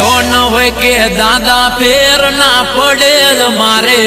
એવો ન હોય કે દાદા ફેર ના પડે મારે